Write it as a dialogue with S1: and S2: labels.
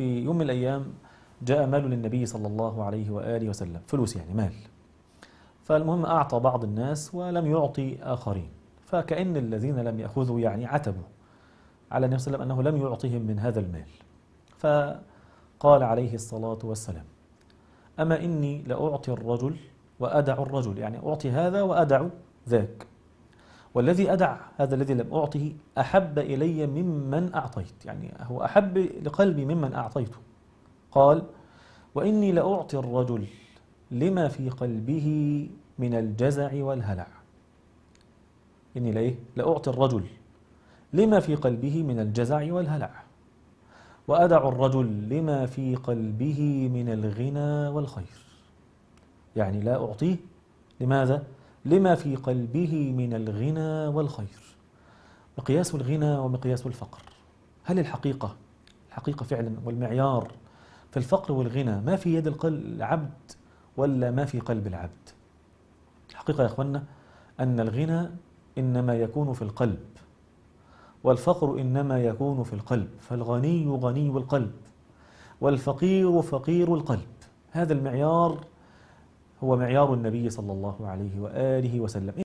S1: في يوم من الأيام جاء مال للنبي صلى الله عليه وآله وسلم فلوس يعني مال. فالمهم أعطى بعض الناس ولم يعطي آخرين. فكأن الذين لم يأخذوا يعني عتبوا على النبي صلى الله عليه وسلم أنه لم يعطيهم من هذا المال. فقال عليه الصلاة والسلام أما إني لأعطي الرجل وأدع الرجل يعني أعطي هذا وأدع ذاك. والذي أدع هذا الذي لم أعطه أحب إلي ممن أعطيت. يعني هو أحب لقلبي ممن أعطيته. قال وإني لأعطي الرجل لما في قلبه من الجزع والهلع. إني لإيه؟ لأعطي الرجل لما في قلبه من الجزع والهلع. وأدع الرجل لما في قلبه من الغنى والخير. يعني لا أعطيه. لماذا؟ لما في قلبه من الغنى والخير. مقياس الغنى ومقياس الفقر. هل الحقيقة الحقيقة فعلا والمعيار في الفقر والغنى ما في يد العبد ولا ما في قلب العبد؟ الحقيقة يا أخوانا أن الغنى إنما يكون في القلب والفقر إنما يكون في القلب فالغني غني القلب والفقير فقير القلب. هذا المعيار هو معيار النبي صلى الله عليه وآله وسلم.